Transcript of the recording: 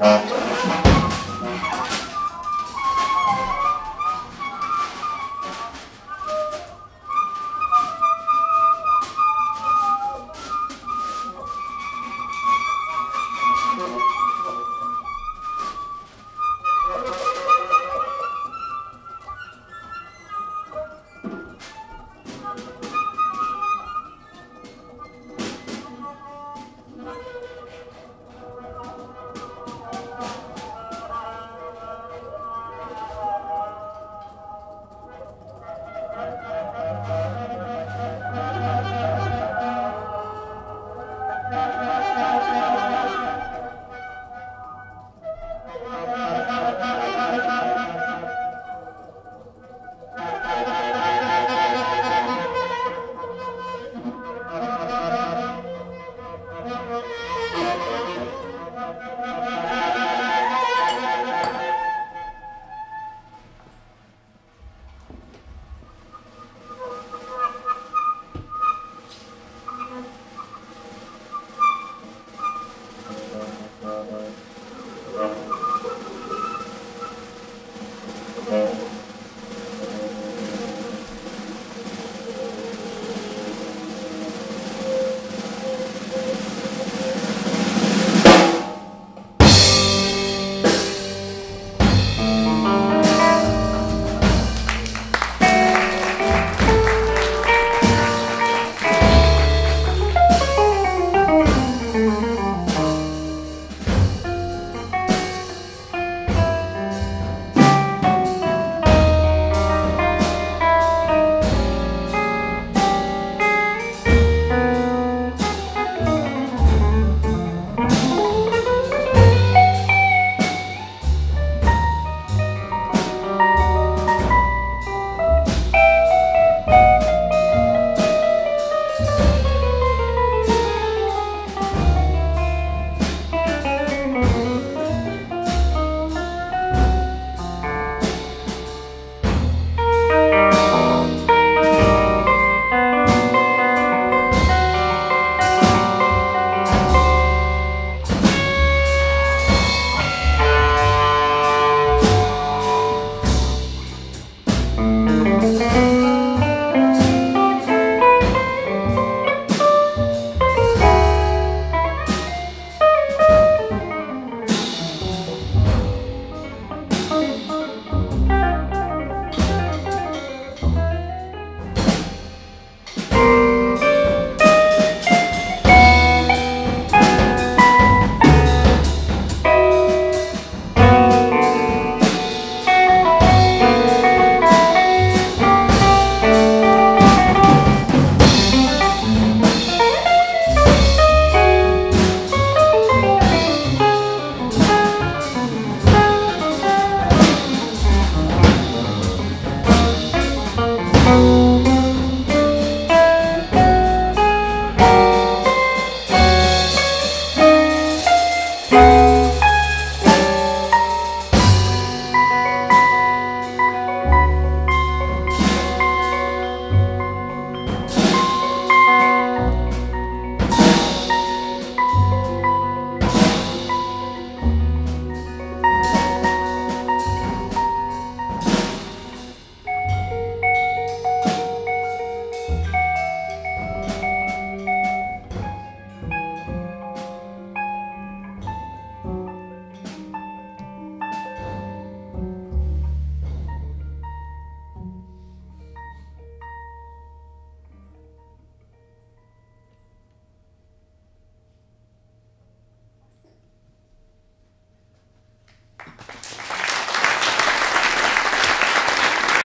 Uh-huh.